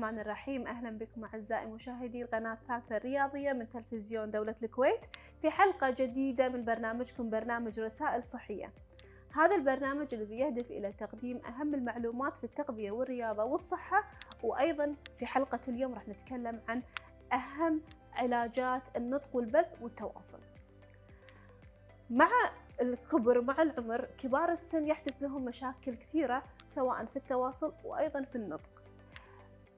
الرحمن الرحيم. أهلا بكم أعزائي مشاهدي القناة الثالثة الرياضية من تلفزيون دولة الكويت في حلقة جديدة من برنامجكم برنامج رسائل صحية. هذا البرنامج الذي يهدف إلى تقديم أهم المعلومات في التغذية والرياضة والصحة وأيضا في حلقة اليوم راح نتكلم عن أهم علاجات النطق والبلع والتواصل. مع الكبر ومع العمر كبار السن يحدث لهم مشاكل كثيرة سواء في التواصل وأيضا في النطق.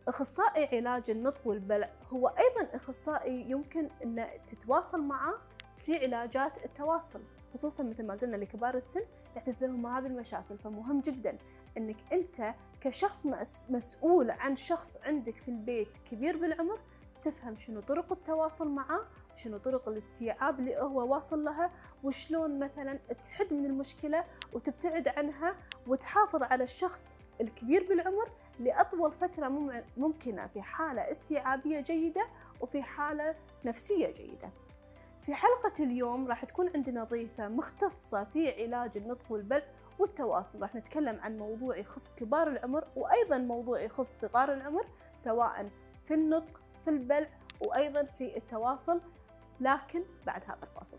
أخصائي علاج النطق والبلع هو أيضا أخصائي يمكن أن تتواصل معه في علاجات التواصل خصوصا مثل ما قلنا لكبار السن يحدث لهم هذه المشاكل. فمهم جدا أنك أنت كشخص مسؤول عن شخص عندك في البيت كبير بالعمر تفهم شنو طرق التواصل معه شنو طرق الاستيعاب اللي هو واصل لها وشلون مثلا تحد من المشكلة وتبتعد عنها وتحافظ على الشخص الكبير بالعمر لأطول فترة ممكنة في حالة استيعابية جيدة وفي حالة نفسية جيدة. في حلقة اليوم راح تكون عندنا ضيفة مختصة في علاج النطق والبلع والتواصل. راح نتكلم عن موضوع يخص كبار العمر وأيضا موضوع يخص صغار العمر سواء في النطق في البلع وأيضا في التواصل لكن بعد هذا الفاصل.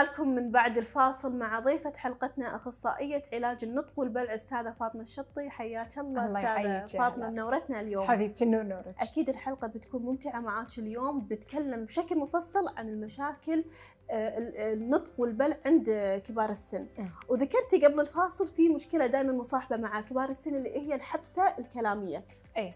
رجعنا لكم من بعد الفاصل مع ضيفة حلقتنا أخصائية علاج النطق والبلع الأستاذة فاطمة الشطي. حياك الله الله أستاذة فاطمة. منورتنا اليوم. حبيبتي النور نورك أكيد الحلقة بتكون ممتعة معاك اليوم. بتكلم بشكل مفصل عن المشاكل النطق والبلع عند كبار السن. وذكرتي قبل الفاصل في مشكلة دائما مصاحبة مع كبار السن اللي هي الحبسة الكلامية. آه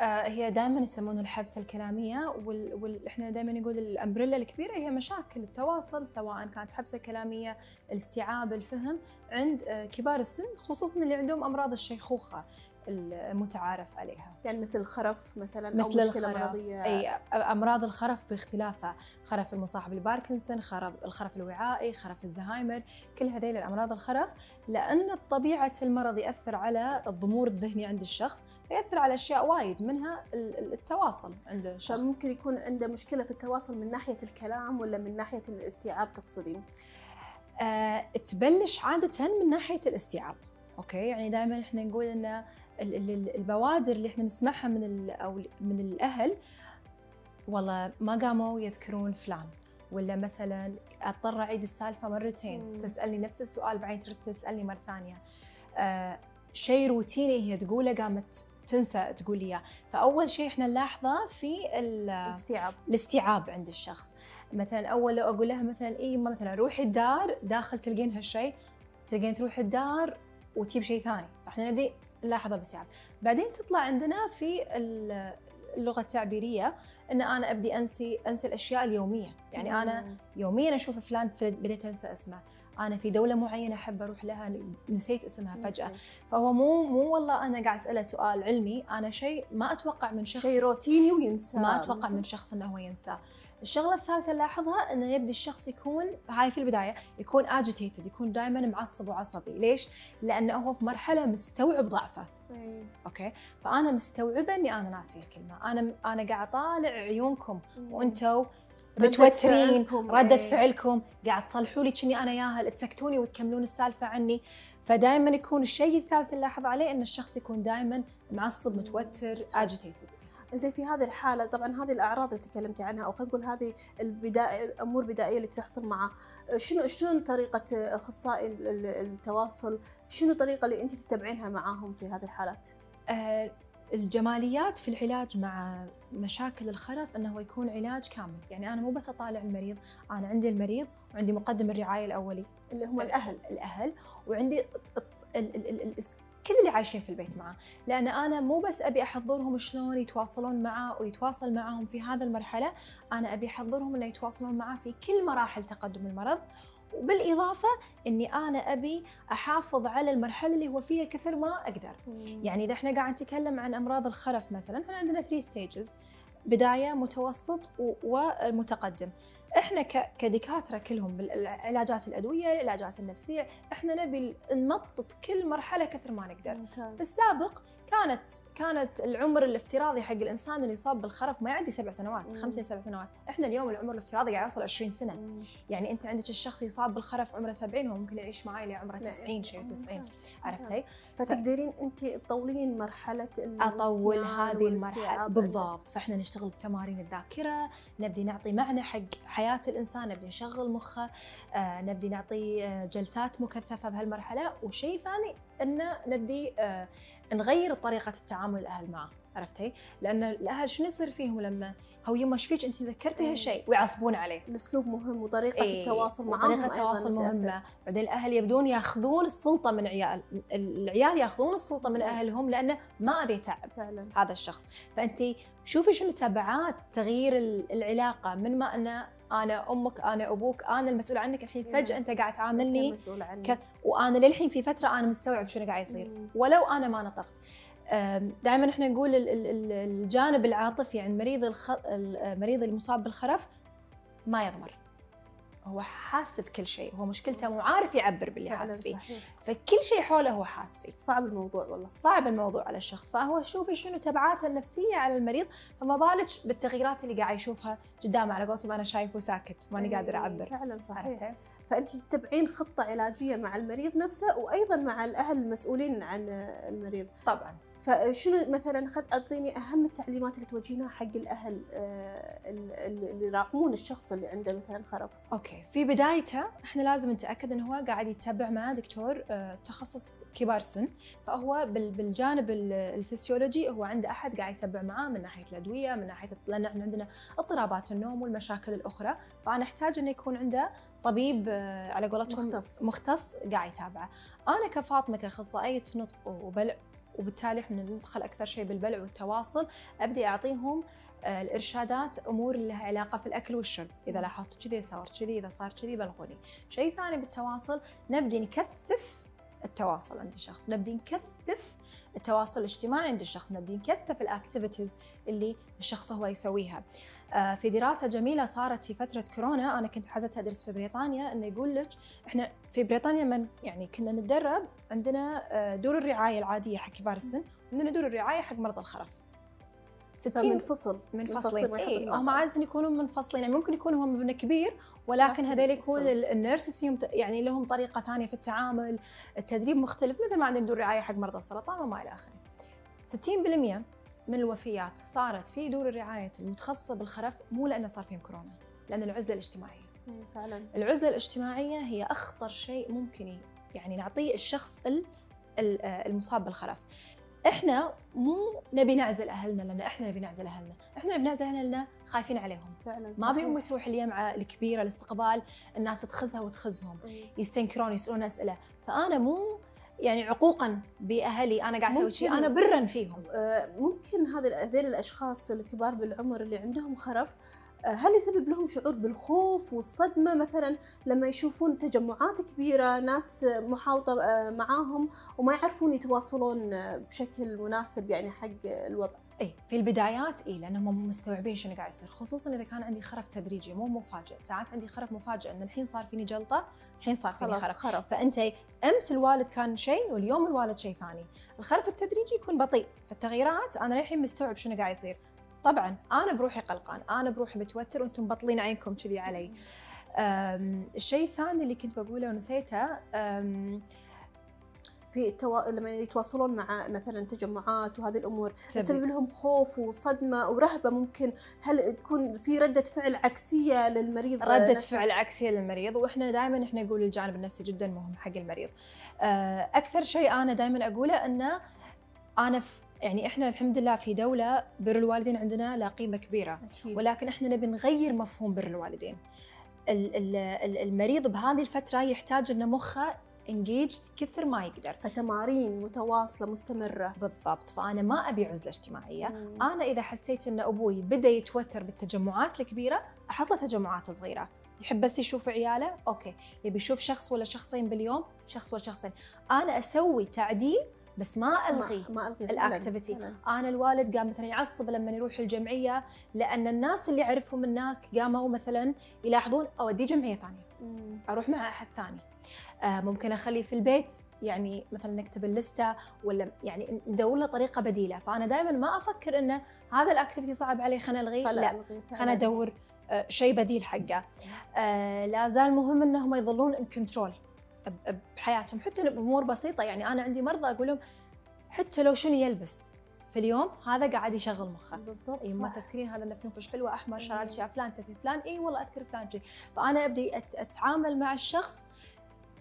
هي دائما يسمونها الحبسه الكلامية وال... وال... دائما نقول الأمبريلا الكبيرة هي مشاكل التواصل سواء كانت حبسه كلاميه الاستيعاب الفهم عند آه كبار السن خصوصا اللي عندهم أمراض الشيخوخة. المتعارف عليها. يعني مثل الخرف مثلا مثل أو مشكلة الخرف. مرضية. أي أمراض الخرف باختلافها. خرف المصاحب الباركنسون خرف الخرف الوعائي خرف الزهايمر كل هذيل الأمراض الخرف. لأن بطبيعه المرض يأثر على الضمور الذهني عند الشخص يأثر على أشياء وايد منها التواصل عند الشخص فممكن يكون عنده مشكلة في التواصل من ناحية الكلام ولا من ناحية الاستيعاب تقصدين؟ آه تبلش عادة من ناحية الاستيعاب. أوكي؟ يعني دائما إحنا نقول ان ال- البوادر اللي إحنا نسمعها من أو من الأهل والله ما قاموا يذكرون فلان. ولا مثلا أضطر أعيد السالفة مرتين مم. تسألني نفس السؤال بعدين ترد تسألني مرة ثانية. آه شيء روتيني هي تقوله قامت تنسى تقول إياه. فأول شيء إحنا نلاحظه في ال- الاستيعاب. الاستيعاب عند الشخص. مثلا أول لو أقول لها مثلا اي مثلا روحي الدار داخل تلقين هالشيء تلقين تروح الدار وتجيب شيء ثاني. فإحنا نبدي نلاحظه باستيعاب بعدين تطلع عندنا في ال- اللغة التعبيرية إن أنا أبدي انسي انسى الأشياء اليومية. يعني أنا. يوميا أشوف فلان بديت أنسى اسمه. أنا في دولة معينة أحب أروح لها نسيت اسمها فجأة. نسيت. فهو مو مو والله أنا قاعد أسأله سؤال علمي أنا شيء ما أتوقع من شخص شيء روتيني وينسى. ما أتوقع من شخص إنه هو ينساه الشغلة الثالثة نلاحظها إنه يبدي الشخص يكون هاي في البداية يكون agitated يكون دائما معصب وعصبي. ليش؟ لأنه هو في مرحلة مستوعب ضعفه. إيه. okay؟ فأنا مستوعبة إني أنا ناسي الكلمة. أنا أنا قاعد طالع عيونكم وأنتم متوترين ردة إيه. فعلكم قاعد تصلحوا لي كأني أنا ياهل تسكتوني وتكملون السالفة عني. فدائما يكون الشيء الثالث اللي لاحظ عليه إن الشخص يكون دائما معصب متوتر. agitated زين في هذه الحالة طبعا هذه الأعراض اللي تكلمتي عنها أو خلينا نقول هذه البداية الأمور البدائية اللي تحصل معه شنو شنو طريقة أخصائي ال- ال- التواصل؟ شنو الطريقة اللي أنت تتبعينها معاهم في هذه الحالات؟ آه، الجماليات في العلاج مع مشاكل الخرف إنه هو يكون علاج كامل، يعني أنا مو بس أطالع المريض، أنا عندي المريض وعندي مقدم الرعاية الأولي. اللي هم الأهل. الأهل وعندي كل اللي عايشين في البيت معاه لأن أنا مو بس أبي أحضرهم شلون يتواصلون معه ويتواصل معهم في هذا المرحلة أنا أبي أحضرهم إنه يتواصلون معه في كل مراحل تقدم المرض. وبالإضافة إني أنا أبي أحافظ على المرحلة اللي هو فيها كثر ما أقدر. يعني إذا إحنا قاعد نتكلم عن أمراض الخرف مثلا إحنا عندنا 3 ستيجز بداية متوسط ومتقدم. إحنا كدكاترة كلهم بالعلاجات الأدوية العلاجات النفسية إحنا نبي نمطط كل مرحلة كثر ما نقدر ممتاز. في السابق كانت كانت العمر الافتراضي حق الإنسان اللي يصاب بالخرف ما يعدي سبع سنوات. خمسة سبع سنوات. إحنا اليوم العمر الافتراضي قاعد يوصل 20 سنة. مم. يعني أنت عندك الشخص يصاب بالخرف عمره 70 هو ممكن يعيش معي لعمره لا، 90 شيء 90 ممتاز. عرفتي؟ فتقدرين أنت تطولين مرحلة أطول هذه المرحلة. بالضبط. فإحنا نشتغل بتمارين الذاكرة نبدي نعطي معنى حق حياة الإنسان نبدي نشغل مخه آه نبدي نعطي آه جلسات مكثفة بهالمرحلة. وشيء ثاني انه نبدي آه نغير طريقة التعامل الأهل معه عرفتي؟ لأن الأهل شنو يصير فيهم لما هو يما إيش فيك أنت ذكرتي. هالشيء ويعصبون عليه الأسلوب مهم وطريقة إيه، التواصل معهم طريقه التواصل. مهمة بعدين الأهل يبدون ياخذون السلطة من عيال العيال ياخذون السلطة من مم. أهلهم لأنه ما أبي اتعب فعلا هذا الشخص فأنت شوفي شنو تبعات تغيير ال- العلاقة من ما أنا أنا أمك أنا أبوك أنا المسؤول عنك الحين. فجأة أنت قاعد تعاملني ك- وأنا للحين في فترة أنا مستوعب شنو قاعد يصير. ولو أنا ما نطقت. دائما إحنا نقول ال- ال- ال- الجانب العاطفي عند مريض الخ... المريض المصاب بالخرف ما يضمر. هو حاس بكل شيء هو مشكلته مو عارف يعبر باللي حاس فيه. صحيح. فكل شيء حوله هو حاس فيه. صعب الموضوع والله. صعب الموضوع على الشخص. فهو شوفي شنو تبعاته النفسية على المريض فما بالك بالتغييرات اللي قاعد يشوفها قدامه. على قولتهم أنا شايف وساكت ماني قادر إيه، أعبر. فعلا صحيح. عرفتي؟ فأنت تتبعين خطة علاجية مع المريض نفسه وأيضا مع الأهل المسؤولين عن المريض. طبعا. فشنو مثلا خد أعطيني أهم التعليمات اللي توجهينها حق الأهل آه، ال- ال- اللي يراقبون الشخص اللي عنده مثلا خرف أوكي. في بدايته إحنا لازم نتأكد انه هو قاعد يتبع مع دكتور آه، تخصص كبار سن. فهو بال- بالجانب ال- الفسيولوجي هو عنده أحد قاعد يتبع معاه من ناحية الأدوية من ناحية لأن إحنا عندنا اضطرابات النوم والمشاكل الأخرى. فأنا أحتاج إنه يكون عنده طبيب آه، على قولتهم مختص. مختص قاعد يتابعه. أنا كفاطمة كأخصائية نطق وبلع وبالتالي إحنا ندخل أكثر شيء بالبلع والتواصل. أبدي أعطيهم آه، الإرشادات أمور اللي لها علاقة في الأكل والشرب. إذا لاحظت كذي صار كذي إذا صار كذي بلغوني. شيء ثاني بالتواصل نبدي نكثف التواصل عند الشخص. نبدي نكثف التواصل الاجتماعي عند الشخص. نبدي نكثف الاكتيفيتيز اللي الشخص هو يسويها. في دراسة جميلة صارت في فترة كورونا أنا كنت حازتها أدرس في بريطانيا إنه يقول لك إحنا في بريطانيا من يعني كنا نتدرب عندنا آه، دور الرعاية العادية حق كبار السن وعندنا دور الرعاية حق مرضى الخرف 60 فمنفصل منفصلين ويحطون اي هم. عادة يكونوا منفصلين يعني ممكن يكونوا هم ابن كبير ولكن لكن هذول يكون منفصل. ال- النيرسز فيهم يعني لهم طريقة ثانية في التعامل التدريب مختلف مثل ما عندنا دور رعاية حق مرضى السرطان وما إلى آخره 60% من الوفيات صارت في دور الرعاية المتخصصة بالخرف مو لأنه صار فيهم كورونا لأن العزلة الاجتماعية. فعلا. العزلة الاجتماعية هي أخطر شيء ممكن يعني نعطيه الشخص ال- ال- آه، المصاب بالخرف. إحنا مو نبي نعزل أهلنا لأن إحنا نبي نعزل أهلنا. إحنا نبي نعزل أهلنا خايفين عليهم. فعلا ما ابي. امي تروح الجمعه الكبيرة الاستقبال الناس تخزها وتخزهم. يستنكرون يسألون أسئلة. فأنا مو يعني عقوقا بأهلي أنا قاعد أسوي شيء. أنا برا فيهم آه، ممكن هذا هذيل الأشخاص الكبار بالعمر اللي عندهم خرف هل يسبب لهم شعور بالخوف والصدمة مثلا لما يشوفون تجمعات كبيرة ناس محاوطة آه، معاهم وما يعرفون يتواصلون آه، بشكل مناسب يعني حق الوضع؟ اي في البدايات اي لأنهم مو مستوعبين شنو قاعد يصير خصوصا إذا كان عندي خرف تدريجي مو مفاجئ ساعات عندي خرف مفاجئ إن الحين صار فيني جلطة الحين صار فيني خرف. خرف. فأنت أمس الوالد كان شيء واليوم الوالد شيء ثاني. الخرف التدريجي يكون بطيء فالتغييرات أنا للحين مستوعب شنو قاعد يصير. طبعا أنا بروحي قلقان أنا بروحي متوتر وأنتم مبطلين عينكم كذي علي الشيء الثاني اللي كنت بقوله ونسيته في التوا... لما يتواصلون مع مثلا تجمعات وهذه الأمور. تسبب لهم خوف وصدمة ورهبة ممكن هل تكون في ردة فعل عكسية للمريض نفسه؟ فعل عكسية للمريض وإحنا دائما إحنا نقول الجانب النفسي جدا مهم حق المريض. آه، أكثر شيء أنا دائما أقوله إنه أنا في يعني إحنا الحمد لله في دولة بر الوالدين عندنا لا قيمة كبيرة. أكيد. ولكن إحنا نبي نغير مفهوم بر الوالدين. ال- ال- ال- المريض بهذه الفترة يحتاج ان مخه engaged كثر ما يقدر. فتمارين متواصلة مستمرة. بالضبط. فأنا ما أبي عزلة اجتماعية. مم. أنا إذا حسيت إن أبوي بدأ يتوتر بالتجمعات الكبيرة أحط له تجمعات صغيرة. يحب بس يشوف عياله؟ okay. يبي يشوف شخص ولا شخصين باليوم؟ شخص ولا شخصين. أنا أسوي تعديل بس ما ألغي ما ألغي. ال activity. أنا الوالد قام مثلا يعصب لما يروح الجمعية لأن الناس اللي أعرفهم هناك قاموا مثلا يلاحظون اوديه جمعية ثانية أروح مع أحد ثاني. آه ممكن أخليه في البيت يعني مثلا نكتب اللستة ولا يعني ندور له طريقة بديلة. فأنا دائما ما أفكر إنه هذا ال activity صعب علي خلينا ألغيه. لا خلينا أدور آه شيء بديل حقه. آه لا زال مهم إنهم يظلون in control بحياتهم حتى بأمور بسيطة يعني أنا عندي مرضى أقول لهم حتى لو شنو يلبس في اليوم هذا قاعد يشغل مخه بالضبط اي ما. تذكرين هذا النفنوف شحلوه أحمر. شعر شي فلان تذكر فلان اي والله أذكر فلان شي فأنا أبدي أتعامل مع الشخص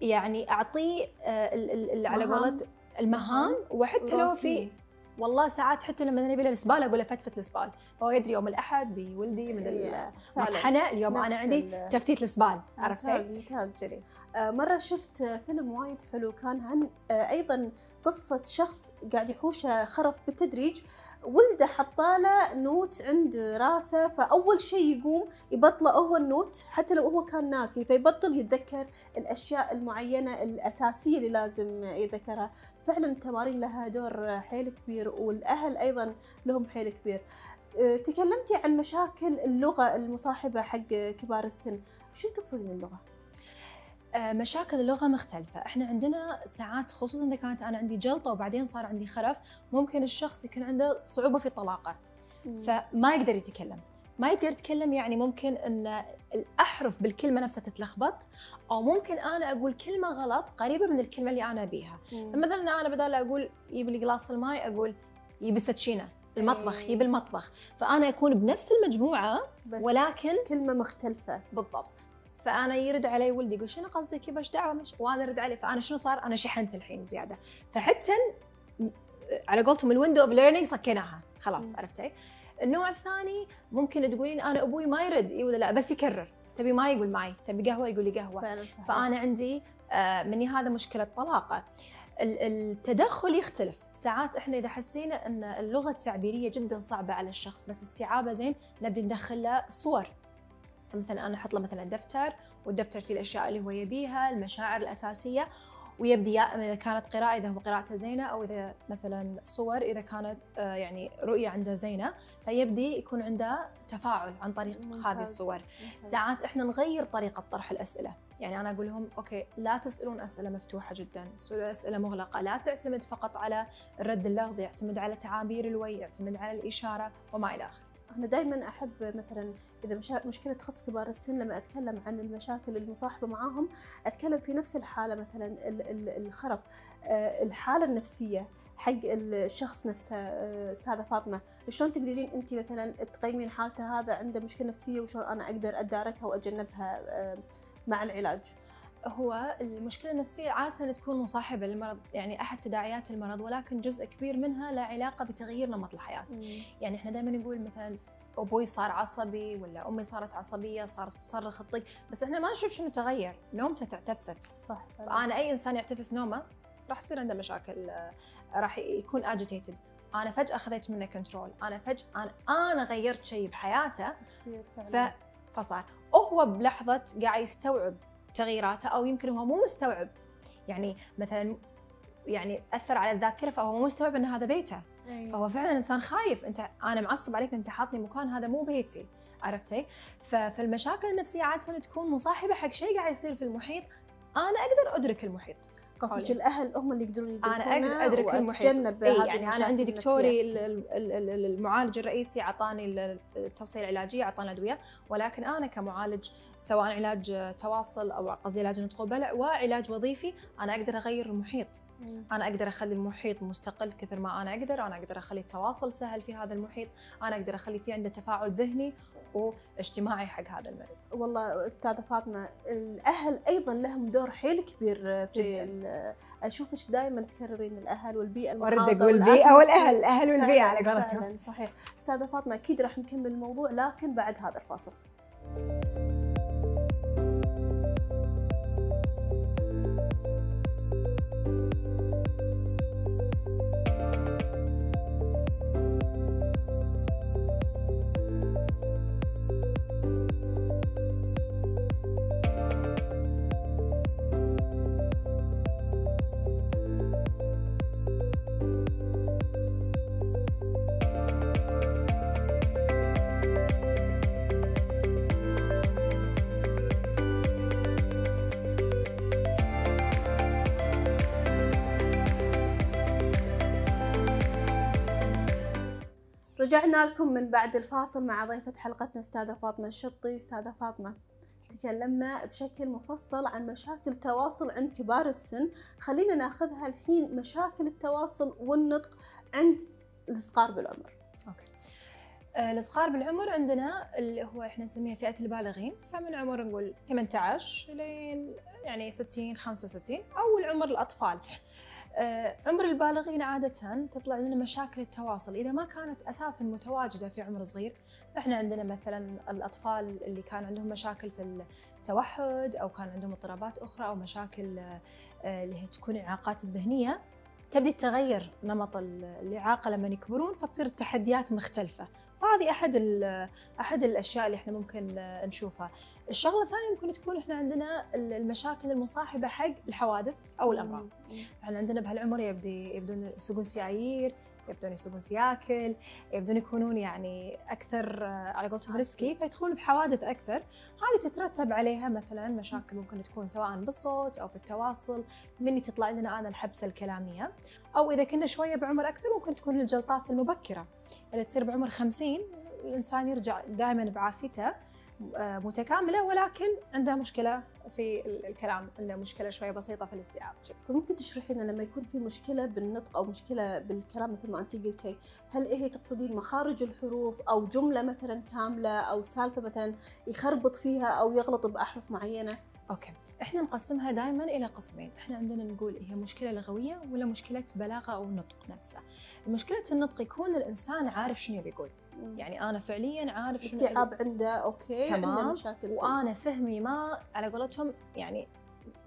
يعني أعطيه آه، على. قولة المهام وحتى لو في. والله ساعات حتى لما نبي له الزباله أقول له فتفت الزبال فهو يدري يوم الأحد بولدي من إيه،. المطحنه اليوم نفس أنا عندي تفتيت الزبال عرفتي؟ ممتاز كذي آه، مرة شفت فيلم وايد حلو كان عن آه، أيضا قصة شخص قاعد يحوش خرف بالتدريج ولده حطاله note عند راسه فأول شيء يقوم يبطله هو ال note حتى لو هو كان ناسي فيبطل يتذكر الأشياء المعينة الأساسية اللي لازم يذكرها. فعلا التمارين لها دور حيل كبير والأهل أيضا لهم حيل كبير. آه، تكلمتي عن مشاكل اللغة المصاحبة حق كبار السن. شو تقصدين باللغة؟ آه، مشاكل اللغة مختلفة، إحنا عندنا ساعات خصوصا إذا كانت أنا عندي جلطة وبعدين صار عندي خرف، ممكن الشخص يكون عنده صعوبة في الطلاقة، فما يقدر يتكلم، ما يقدر يتكلم يعني ممكن إن الأحرف بالكلمة نفسها تتلخبط، أو ممكن أنا أقول كلمة غلط قريبة من الكلمة اللي أنا أبيها، مم. مثلا أنا بدال أقول يجيب لي جلاس الماي أقول يبي سكينة، المطبخ أي. يبي المطبخ، فأنا أكون بنفس المجموعة بس ولكن كلمة مختلفة. بالضبط. فأنا يرد علي ولدي يقول شنو قصدك؟ يبا إيش دعوة؟ مش وأنا أرد عليه فأنا شنو صار؟ أنا شحنت الحين زيادة. فحتى على قولتهم ال window of learning صكيناها خلاص. عرفتي؟ النوع الثاني ممكن تقولين أنا أبوي ما يرد. إي ولا لا؟ بس يكرر. تبي ماي يقول ماي تبي قهوة يقول لي قهوة. فعلا فأنا عندي آه، مني هذا مشكلة طلاقه ال- التدخل يختلف. ساعات إحنا إذا حسينا إن اللغة التعبيرية جدا صعبة على الشخص بس استيعابه زين نبدي ندخل له صور. مثلا أنا أحط له مثلا دفتر والدفتر فيه الأشياء اللي هو يبيها المشاعر الأساسية ويبدي يا أما إذا كانت قراءة إذا هو قراءته زينة أو إذا مثلا صور إذا كانت آه، يعني رؤية عنده زينة فيبدي يكون عنده تفاعل عن طريق ممتاز. هذه الصور. ممتاز. ساعات إحنا نغير طريقة طرح الأسئلة. يعني أنا أقول لهم أوكي لا تسألون أسئلة مفتوحة جدا. اسالوا أسئلة مغلقة. لا تعتمد فقط على الرد اللفظي يعتمد على تعابير الوجه يعتمد على الإشارة وما إلى اخره أنا دائما أحب مثلا إذا مشا... مشكلة تخص كبار السن لما أتكلم عن المشاكل المصاحبة معاهم أتكلم في نفس الحالة مثلا ال... ال... الخرف. آه، الحالة النفسية حق الشخص نفسه أستاذة فاطمة شلون تقدرين أنت مثلا تقيمين حالته هذا عنده مشكلة نفسية وشلون أنا أقدر أتداركها وأتجنبها آه، مع العلاج؟ هو المشكلة النفسية عادة تكون مصاحبة للمرض يعني أحد تداعيات المرض ولكن جزء كبير منها له علاقة بتغيير نمط الحياة. يعني إحنا دائما نقول مثلا أبوي صار عصبي ولا أمي صارت عصبية صارت تصرخ تطق بس إحنا ما نشوف شنو تغير نومته تعتفست صح. فأنا أي إنسان يعتفس نومه راح يصير عنده مشاكل آه، راح يكون agitated أنا فجأة أخذت منه control أنا فجأة أنا, أنا غيرت شيء بحياته ف... فصار. وهو بلحظة قاعد يستوعب تغييراته أو يمكن هو مو مستوعب. يعني مثلا يعني أثر على الذاكرة فهو مو مستوعب إن هذا بيته. أي. فهو فعلا إنسان خايف. أنت أنا معصب عليك انت حاطني مكان هذا مو بيتي. عرفتي فالمشاكل النفسية عادة تكون مصاحبة حق شيء قاعد يصير في المحيط. أنا أقدر أدرك المحيط. قصدك. الأهل هم اللي يقدرون أنا أقدر ادرك المحيط إي يعني أنا عندي. دكتوري ال- ال- ال- ال- المعالج الرئيسي اعطاني ال- التوصية العلاجية اعطاني أدوية ولكن أنا كمعالج سواء علاج تواصل أو قصدي علاج نطق وبلع وعلاج وظيفي أنا أقدر أغير المحيط. أنا أقدر أخلي المحيط مستقل كثر ما أنا أقدر أنا أقدر أخلي التواصل سهل في هذا المحيط أنا أقدر أخلي في عنده تفاعل ذهني واجتماعي حق هذا المريض والله أستاذة فاطمة الأهل أيضا لهم دور حيل كبير في اشوفك دائما تكررين الأهل والبيئة وارد المحاطة أقول البيئه والأهل والأهل الاهل والبيئة على قولتهم. صحيح. أستاذة فاطمة أكيد راح نكمل الموضوع لكن بعد هذا الفاصل. رجعنا لكم من بعد الفاصل مع ضيفة حلقتنا أستاذة فاطمة الشطي. أستاذة فاطمة تكلمنا بشكل مفصل عن مشاكل التواصل عند كبار السن. خلينا ناخذها الحين مشاكل التواصل والنطق عند الصغار بالعمر. أوكي. آه، الصغار بالعمر عندنا اللي هو إحنا نسميها فئة البالغين. فمن عمر نقول 18 لين يعني 60 65 أو العمر الأطفال. عمر البالغين عادة تطلع لنا مشاكل التواصل. إذا ما كانت أساسا متواجدة في عمر صغير إحنا عندنا مثلا الأطفال اللي كان عندهم مشاكل في التوحد أو كان عندهم اضطرابات أخرى أو مشاكل آه، اللي هي تكون إعاقات الذهنية تبدي تتغير نمط الإعاقة لما يكبرون فتصير التحديات مختلفة. فهذه أحد أحد الأشياء اللي إحنا ممكن نشوفها. الشغلة الثانية ممكن تكون إحنا عندنا المشاكل المصاحبة حق الحوادث أو الأمراض. إحنا عندنا بهالعمر يبدي يبدون يسوقون سيايير يبدون يسوقون سياكل يبدون يكونون يعني أكثر على قولتهم ريسكي فيدخلون بحوادث أكثر. هذه تترتب عليها مثلا مشاكل ممكن تكون سواء بالصوت أو في التواصل مني تطلع لنا أنا الحبسه الكلامية. أو إذا كنا شوية بعمر أكثر ممكن تكون الجلطات المبكرة. اللي تصير بعمر 50 الإنسان يرجع دائما بعافيته. آه، متكاملة ولكن عندها مشكلة في الكلام عندها مشكلة شوية بسيطة في الاستيعاب. فممكن تشرحي لنا لما يكون في مشكلة بالنطق أو مشكلة بالكلام مثل ما انت قلتي هل هي تقصدين مخارج الحروف أو جملة مثلا كاملة أو سالفة مثلا يخربط فيها أو يغلط بأحرف معينة؟ أوكي. إحنا نقسمها دائما إلى قسمين. إحنا عندنا نقول هي مشكلة لغوية ولا مشكلة بلاغة أو نطق نفسه. مشكلة النطق يكون الإنسان عارف شنو يبي يعني أنا فعليا عارف استيعاب عنده okay تمام. عنده مشاكل وأنا فهمي ما على قولتهم يعني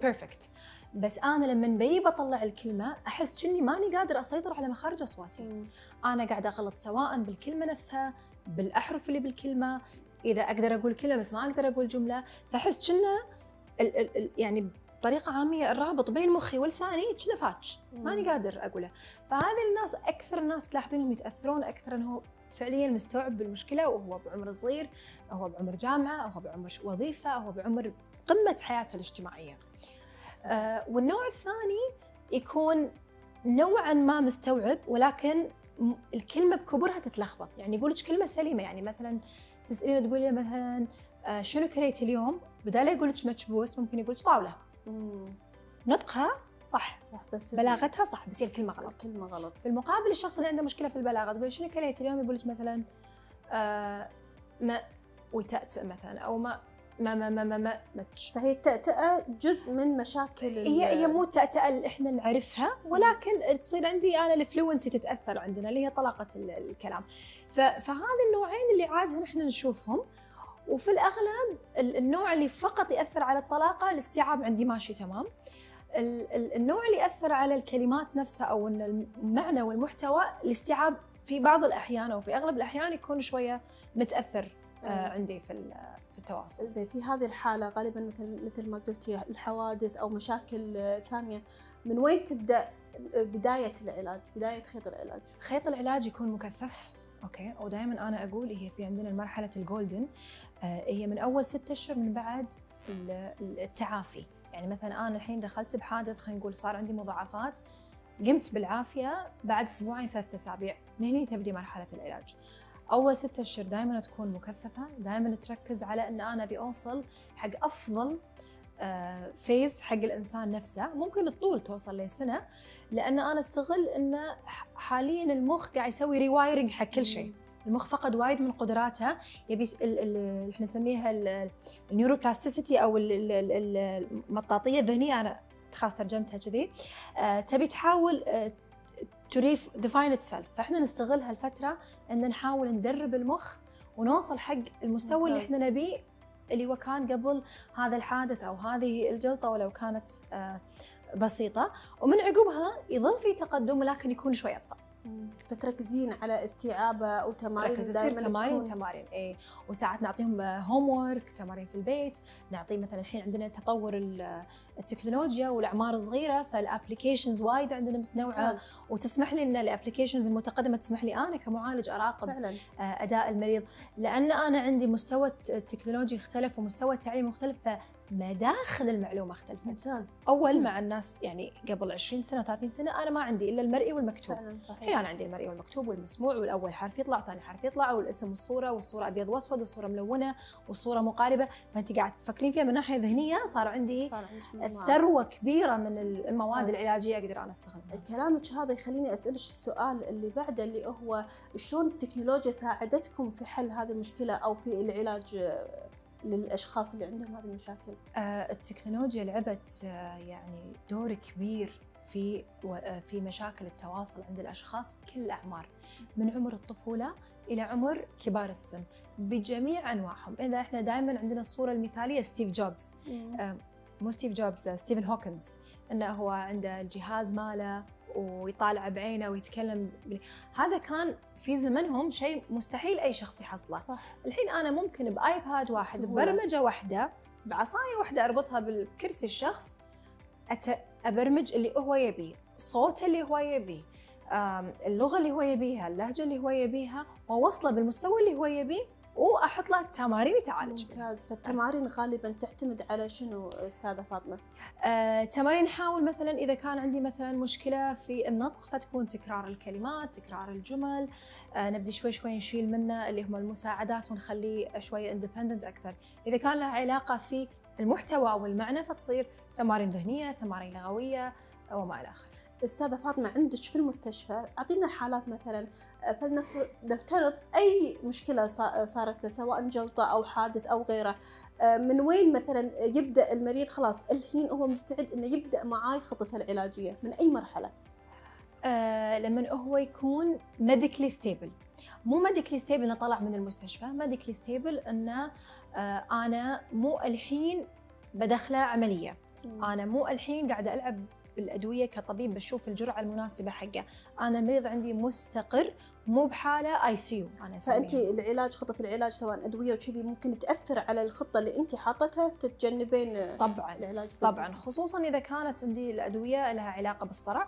perfect بس أنا لما بي بطلع الكلمة أحس اني ماني قادر أسيطر على مخارج أصواتي. أنا قاعدة أغلط سواء بالكلمة نفسها بالأحرف اللي بالكلمة. إذا أقدر أقول كلمة بس ما أقدر أقول جملة فأحس كنا يعني بطريقة عامية الرابط بين مخي ولساني كنا فاتش. ماني قادر أقوله. فهذه الناس أكثر الناس تلاحظونهم يتأثرون أكثر إنه فعليا مستوعب بالمشكلة وهو بعمر صغير هو بعمر جامعة هو بعمر وظيفة هو بعمر قمة حياته الاجتماعية. آه والنوع الثاني يكون نوعا ما مستوعب ولكن الكلمة بكبرها تتلخبط. يعني يقول لك كلمة سليمة يعني مثلا تسالينه تقول مثلا آه شنو كريت اليوم؟ بدال يقول لك مكبوس ممكن يقول لك طاولة. نطقها صح. صح بس بلاغتها صح بس هي الكلمة غلط. الكلمة غلط. في المقابل الشخص اللي عنده مشكلة في البلاغة تقول شنو كليت اليوم؟ يقول لك مثلا آه ما وتأتأ مثلا أو ما ما ما ما ما, ما فهي التأتأة جزء من مشاكل هي هي مو التأتأة اللي إحنا نعرفها ولكن تصير عندي أنا الفلونسي تتأثر عندنا اللي هي طلاقة الكلام. فهذا النوعين اللي عادة إحنا نشوفهم وفي الأغلب النوع اللي فقط يأثر على الطلاقة الاستيعاب عندي ماشي تمام. النوع اللي ياثر على الكلمات نفسها أو إن المعنى والمحتوى الاستيعاب في بعض الأحيان أو في أغلب الأحيان يكون شوية متأثر آه عندي في في التواصل. زين في هذه الحالة غالبا مثل مثل ما قلتي الحوادث أو مشاكل ثانية من وين تبدأ بداية العلاج؟ بداية خيط العلاج؟ خيط العلاج يكون مكثف okay ودائما أنا أقول هي في عندنا مرحله ال golden آه هي من أول ستة أشهر من بعد التعافي يعني مثلا أنا الحين دخلت بحادث خلينا نقول صار عندي مضاعفات قمت بالعافية بعد أسبوعين ثلاث أسابيع. من هنا تبدي مرحلة العلاج. أول ستة أشهر دائما تكون مكثفة دائما تركز على إن أنا أبي أوصل حق أفضل phase آه، حق الإنسان نفسه. ممكن الطول توصل لسنه لأن أنا أستغل إن حاليا المخ قاعد يسوي rewiring حق كل شيء. المخ فقد وايد من قدراتها يبي إحنا نسميها ال neuroplasticity أو المطاطية الذهنية. أنا خاص ترجمتها كذي. آه، تبي تحاول ت redefine itself فإحنا نستغل هالفتره إن نحاول ندرب المخ ونوصل حق المستوى اللي إحنا نبيه اللي هو كان قبل هذا الحادث أو هذه الجلطة ولو كانت آه، بسيطة. ومن عقبها يظل في تقدم ولكن يكون شوي ابطا فتركزين على استيعابه وتمارين ركز يصير تمارين تمارين اي وساعات نعطيهم homework تمارين في البيت نعطيه مثلا الحين عندنا تطور التكنولوجيا والأعمار صغيرة فال applications وايد عندنا متنوعة. وتسمح لي إن ال applications المتقدمة تسمح لي أنا كمعالج أراقب فعلا. آه، أداء المريض. لأن أنا عندي مستوى الت- التكنولوجي اختلف ومستوى التعليم مختلف فمداخل المعلومة اختلفت. ممتاز. أول مم. مع الناس يعني قبل 20 سنة 30 سنة أنا ما عندي إلا المرئي والمكتوب. فعلا الحين صحيح أنا عندي المرئي والمكتوب والمسموع والأول حرف يطلع ثاني حرف يطلع والاسم والصورة والصورة أبيض وأسود والصورة ملونة والصورة مقاربة. فانت قاعد تفكرين فيها من ناحية ذهنية صار عندي صار. الثروه كبيرة من المواد ممتاز. العلاجية أقدر أنا أستخدمها. كلامك هذا يخليني أسألك السؤال اللي بعده اللي هو شلون التكنولوجيا ساعدتكم في حل هذه المشكلة أو في العلاج آه، للأشخاص اللي عندهم هذه المشاكل؟ آه، التكنولوجيا لعبت آه، يعني دور كبير في في مشاكل التواصل عند الأشخاص بكل الأعمار من عمر الطفولة إلى عمر كبار السن بجميع أنواعهم. إذا إحنا دائما عندنا الصورة المثالية ستيف جوبز. مو ستيف جوبز ستيفن هوكنز إنه هو عنده الجهاز ماله ويطالع بعينه ويتكلم. هذا كان في زمنهم شيء مستحيل أي شخص يحصله. صح. الحين أنا ممكن بآيباد واحد بسهولة. ببرمجة واحدة بعصاية واحدة أربطها بالكرسي الشخص أت... أبرمج اللي هو يبيه صوته اللي هو يبيه اللغة اللي هو يبيها اللهجة اللي هو يبيها وأوصله بالمستوى اللي هو يبيه وأحط له تمارين يتعالج ممتاز. فالتمارين غالبا تعتمد على شنو أستاذة فاطمة؟ آه، تمارين نحاول مثلا إذا كان عندي مثلا مشكلة في النطق فتكون تكرار الكلمات تكرار الجمل. آه، نبدي شوي شوي نشيل منه اللي هم المساعدات ونخليه شوي اندبندنت أكثر. إذا كان لها علاقة في المحتوى والمعنى فتصير تمارين ذهنية تمارين لغوية وما إلى آخره. استاذه فاطمة عندك في المستشفى أعطينا حالات مثلا آه، فلنفترض أي مشكلة صا- صارت له سواء جلطة أو حادث أو غيره آه، من وين مثلا يبدأ المريض؟ خلاص الحين هو مستعد إنه يبدأ معاي خطته العلاجية من أي مرحلة؟ آه لما هو يكون medically stable مو medically stable إنه طلع من المستشفى medically stable إنه آه أنا مو الحين بدخله عملية. أنا مو الحين قاعدة ألعب بالأدوية كطبيب بشوف الجرعة المناسبة حقه. أنا المريض عندي مستقر مو بحاله ICU أنا فانت أسميها. العلاج خطة العلاج سواء أدوية وكذي ممكن تأثر على الخطة اللي انت حاطتها تتجنبين طبعا العلاج طبعا خصوصا إذا كانت عندي الأدوية لها علاقة بالصرع.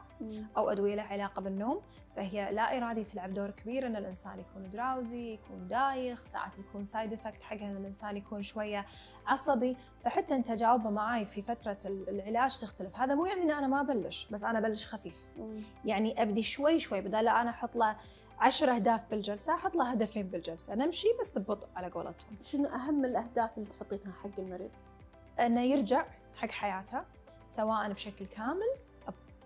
أو أدوية لها علاقة بالنوم فهي لا ارادي تلعب دور كبير إن الإنسان يكون drowsy يكون دايخ ساعات يكون side effect حقها إن الإنسان يكون شوية عصبي فحتى أنت تجاوبه معاي في فترة ال- العلاج تختلف هذا مو يعني إن أنا ما أبلش بس أنا أبلش خفيف مم. يعني أبدي شوي شوي بدل أنا أحط له 10 أهداف بالجلسة أحط له هدفين بالجلسة نمشي بس ببطء على قولتهم شنو أهم الأهداف اللي تحطينها حق المريض؟ إنه يرجع حق حياته سواء بشكل كامل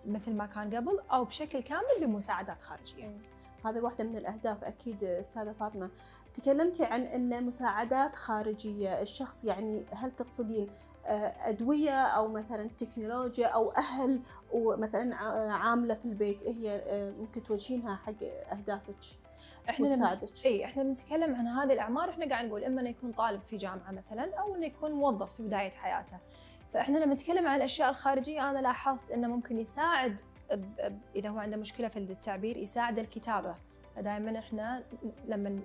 مثل ما كان قبل أو بشكل كامل بمساعدات خارجية إيه. هذه واحدة من الأهداف أكيد أستاذة فاطمة تكلمتي عن أن مساعدات خارجية الشخص يعني هل تقصدين آه، أدوية أو مثلا تكنولوجيا أو أهل ومثلا ع- عاملة في البيت هي آه، ممكن توجهينها حق أهدافك إحنا لما وتساعدك. اي إحنا بنتكلم عن هذه الأعمار إحنا قاعد نقول إما إنه يكون طالب في جامعة مثلا أو إنه يكون موظف في بداية حياته. فإحنا لما نتكلم عن الأشياء الخارجية أنا لاحظت إنه ممكن يساعد إذا هو عنده مشكلة في التعبير يساعد الكتابة. فدائما إحنا لما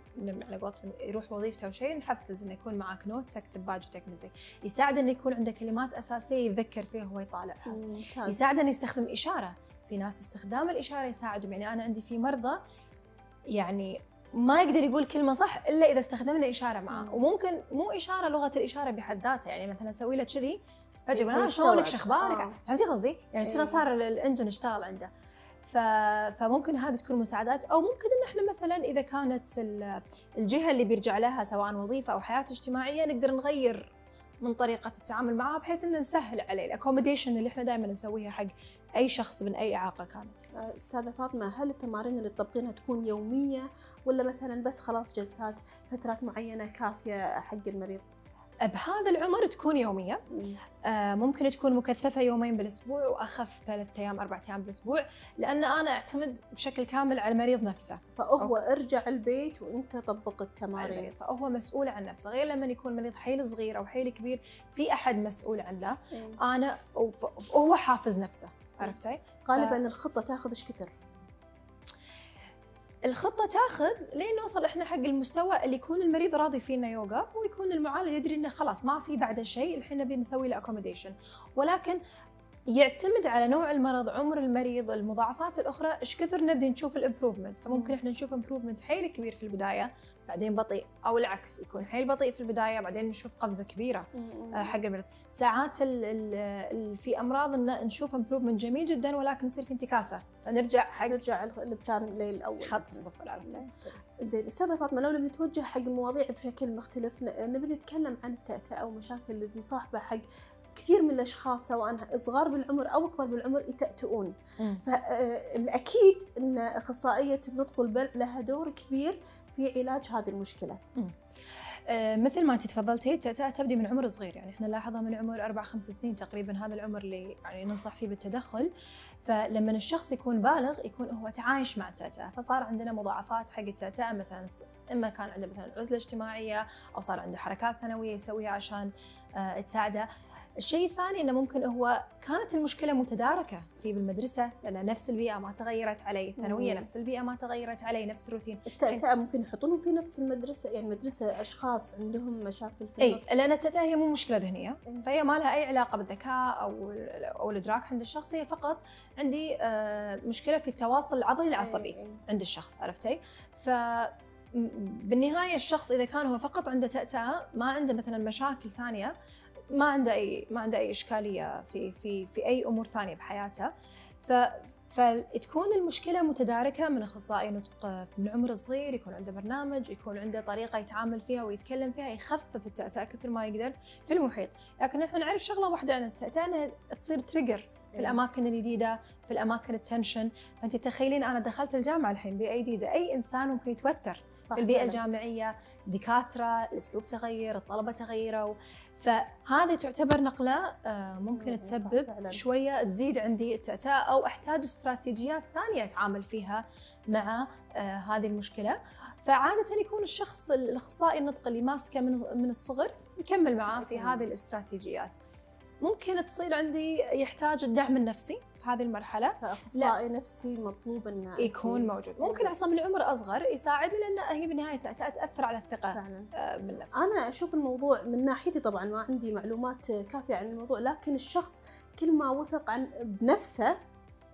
على قولتهم يروح وظيفته أو شيء نحفز إنه يكون معك نوت تكتب باجتك مثلك يساعد إنه يكون عنده كلمات أساسية يتذكر فيها وهو يطالعها يساعد إنه يستخدم إشارة في ناس استخدام الإشارة يساعدهم يعني أنا عندي في مرضى يعني ما يقدر يقول كلمة صح إلا إذا استخدمنا إشارة معاه مم. وممكن مو إشارة لغة الإشارة بحد ذاتها يعني مثلا أسوي له كذي فجأة يقول آه شلونك. شو أخبارك آه. فهمتي قصدي؟ يعني إيه. كذا صار ال- ال engine اشتغل عنده. فممكن هذه تكون مساعدات. أو ممكن إن إحنا مثلا إذا كانت ال- الجهة اللي بيرجع لها سواء وظيفة أو حياة اجتماعية نقدر نغير من طريقة التعامل معها بحيث ان نسهل عليه ال accommodation اللي إحنا دائما نسويها حق أي شخص من أي إعاقة كانت. آه، أستاذة فاطمة هل التمارين اللي تطبقينها تكون يومية ولا مثلا بس خلاص جلسات فترات معينة كافية حق المريض؟ بهذا العمر تكون يومية. آه، ممكن تكون مكثفة يومين بالأسبوع وأخف ثلاث أيام أربع أيام بالأسبوع لأن أنا أعتمد بشكل كامل على المريض نفسه. فهو ارجع البيت وأنت طبق التمارين. فهو مسؤول عن نفسه. غير لما يكون مريض حيل صغير أو حيل كبير في أحد مسؤول عنه. أنا وهو حافظ نفسه. عرفتي؟ غالبا الخطة تأخذ إيش كثر؟ الخطة تاخذ لين نوصل إحنا حق المستوى اللي يكون المريض راضي فيه انه يوقف ويكون المعالج يدري إنه خلاص ما في بعده شيء الحين نبي نسوي له ولكن يعتمد على نوع المرض عمر المريض المضاعفات الأخرى. إيش كثر نبدي نشوف ال improvement فممكن إحنا نشوف improvement حيل كبير في البداية بعدين بطيء. أو العكس يكون حيل بطيء في البداية بعدين نشوف قفزة كبيرة آه، حق المريض. ساعات ال ال ال في أمراض نشوف improvement جميل جدا ولكن يصير في انتكاسة. فنرجع حق نرجع ال plan للأول. خط الصفر عرفت؟ زين أستاذة فاطمة لو نتوجه حق المواضيع بشكل مختلف نبي نتكلم عن التأتأة ومشاكل اللي مصاحبه حق كثير من الأشخاص سواء صغار بالعمر أو اكبر بالعمر يتأتؤون. فالاكيد إن أخصائية النطق والبلع لها دور كبير في علاج هذه المشكلة. آه، مثل ما أنت تفضلتي تبدي من عمر صغير. يعني إحنا نلاحظها من عمر أربع خمس سنين تقريبا هذا العمر اللي يعني ننصح فيه بالتدخل. فلما الشخص يكون بالغ يكون هو تعايش مع التأتأة فصار عندنا مضاعفات حق التأتأة مثلا إما كان عنده مثلا عزلة اجتماعية أو صار عنده حركات ثانوية يسويها عشان آه، تساعده. الشيء الثاني إنه ممكن هو كانت المشكلة متداركة في بالمدرسة لأن نفس البيئة ما تغيرت علي، الثانوية نفس البيئة ما تغيرت علي، نفس الروتين. التأتأة ممكن يحطونهم في نفس المدرسة يعني مدرسة أشخاص عندهم مشاكل في إي لأن التأتأة هي مو مشكلة ذهنية، فهي ما لها أي علاقة بالذكاء أو أو الإدراك عند الشخص هي فقط عندي آه، مشكلة في التواصل العضلي العصبي عند الشخص عرفتي؟ ف بالنهاية الشخص إذا كان هو فقط عنده تأتأة ما عنده مثلا مشاكل ثانية ما عنده اي ما عنده أي إشكالية في في في أي أمور ثانية بحياته. ف فتكون المشكلة متداركة من أخصائي نطق من عمر صغير يكون عنده برنامج يكون عنده طريقة يتعامل فيها ويتكلم فيها يخفف التأتأة كثر ما يقدر في المحيط. لكن إحنا نعرف شغلة واحدة عن التأتأة انها تصير تريجر في إيه. الأماكن الجديدة في الأماكن التنشن. فأنت تخيلين أنا دخلت الجامعة الحين بيئه جديده أي إنسان ممكن يتوتر صح في البيئة الجامعية. دكاترة الأسلوب تغير الطلبة تغيروا. فهذه تعتبر نقلة آه، ممكن إيه، تسبب شوية تزيد عندي التأتأة أو أحتاج استراتيجيات ثانية أتعامل فيها مع آه، هذه المشكلة. فعادة يكون الشخص الأخصائي النطق اللي ماسكه من من الصغر يكمل معاه في هذه الاستراتيجيات. ممكن تصير عندي يحتاج الدعم النفسي بهذه المرحلة. فأخصائي نفسي مطلوب أنه يكون موجود. ممكن أصلا من عمر أصغر يساعدني لأن هي بالنهاية تأثر على الثقة. فعلا. آه، بالنفس. أنا أشوف الموضوع من ناحيتي طبعا ما عندي معلومات كافية عن الموضوع لكن الشخص كل ما وثق عن بنفسه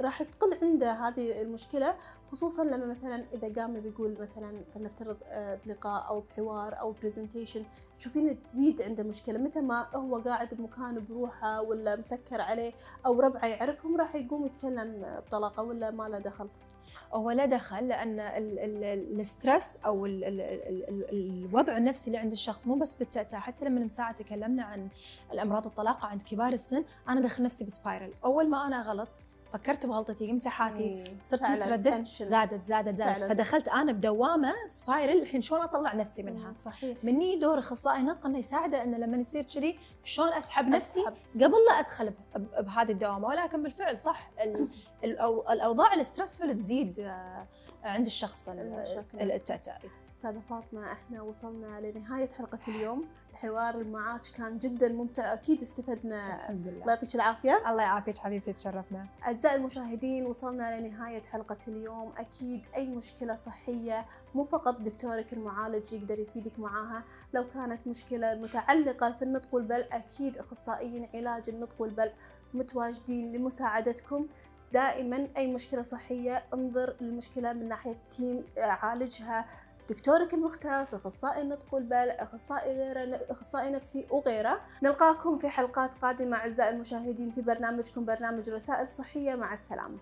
راح تقل عنده هذه المشكلة خصوصا لما مثلا إذا قام بيقول مثلا فلنفترض آه، بلقاء أو بحوار أو برزنتيشن تشوفين تزيد عنده مشكلة. متى ما هو قاعد بمكان بروحه ولا مسكر عليه أو ربعه يعرفهم راح يقوم يتكلم بطلاقة ولا ما له دخل. هو لا دخل لأن ال stress أو ال ال ال الوضع النفسي اللي عند الشخص مو بس بالتأتأة حتى لما من ساعة تكلمنا عن الأمراض الطلاقة عند كبار السن أنا دخل نفسي ب spiral أول ما أنا غلط فكرت بغلطتي قمت أحاتي إيه، صرت متردد. زادت زادت زادت. فدخلت أنا بدوامة spiral الحين شلون أطلع نفسي منها؟ صحيح. من هني دور أخصائي نطق إنه يساعده إنه لما يصير كذي شلون أسحب نفسي أسحب. قبل لا أدخل بهذه الدوامة. ولكن بالفعل صح الأوضاع الاسترسفل تزيد آه، عند الشخص التأتأة أستاذة فاطمة إحنا وصلنا لنهاية حلقة اليوم. الحوار معاك كان جدا ممتع. أكيد استفدنا. الحمد لله. الله يعطيك العافية. الله يعافيك حبيبتي تشرفنا. أعزائي المشاهدين وصلنا لنهاية حلقة اليوم. أكيد أي مشكلة صحية مو فقط دكتورك المعالج يقدر يفيدك معاها. لو كانت مشكلة متعلقة في النطق والبلع أكيد أخصائيين علاج النطق والبلع متواجدين لمساعدتكم. دائما أي مشكلة صحية انظر للمشكلة من ناحية تيم عالجها. دكتورك المختص أخصائي النطق والبلع أخصائي أخصائي نفسي وغيره. نلقاكم في حلقات قادمة أعزائي المشاهدين في برنامجكم برنامج رسائل صحية. مع السلامة.